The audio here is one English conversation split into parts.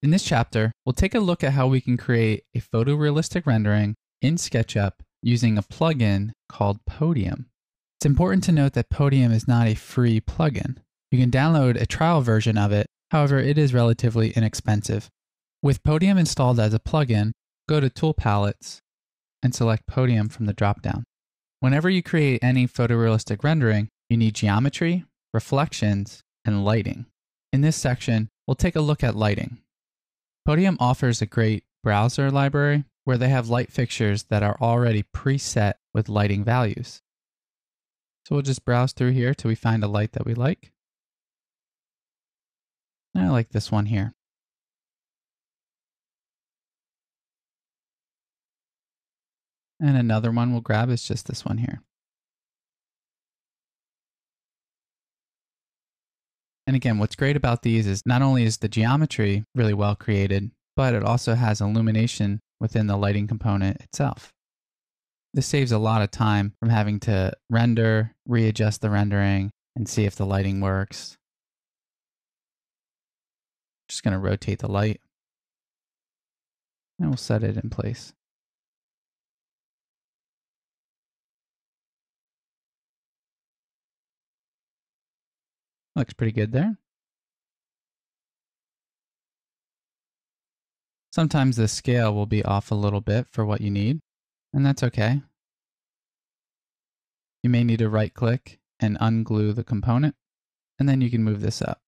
In this chapter, we'll take a look at how we can create a photorealistic rendering in SketchUp using a plugin called Podium. It's important to note that Podium is not a free plugin. You can download a trial version of it, however, it is relatively inexpensive. With Podium installed as a plugin, go to Tool Palettes and select Podium from the dropdown. Whenever you create any photorealistic rendering, you need geometry, reflections, and lighting. In this section, we'll take a look at lighting. Podium offers a great browser library where they have light fixtures that are already preset with lighting values. So we'll just browse through here till we find a light that we like. I like this one here. And another one we'll grab is just this one here. And again, what's great about these is not only is the geometry really well created, but it also has illumination within the lighting component itself. This saves a lot of time from having to render, readjust the rendering, and see if the lighting works. Just going to rotate the light. And we'll set it in place. Looks pretty good there. Sometimes the scale will be off a little bit for what you need, and that's okay. You may need to right click and unglue the component, and then you can move this up.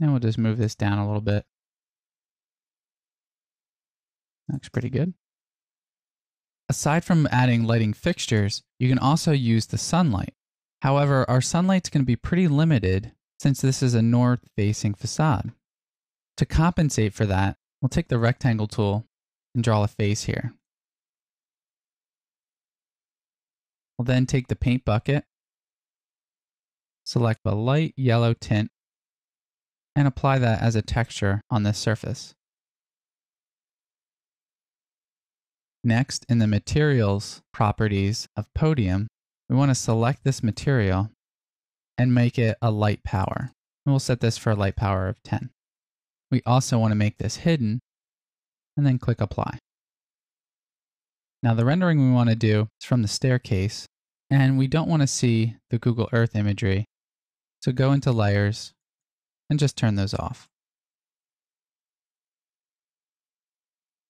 And we'll just move this down a little bit. Looks pretty good. Aside from adding lighting fixtures, you can also use the sunlight. However, our sunlight's going to be pretty limited since this is a north facing facade. To compensate for that, we'll take the rectangle tool and draw a face here. We'll then take the paint bucket, select a light yellow tint, and apply that as a texture on this surface. Next, in the materials properties of Podium, we want to select this material and make it a light power. And we'll set this for a light power of 10. We also want to make this hidden and then click apply. Now the rendering we want to do is from the staircase and we don't want to see the Google Earth imagery. So go into layers and just turn those off.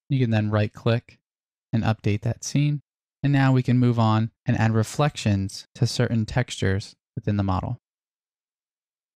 You can then right click and update that scene. And now we can move on and add reflections to certain textures within the model.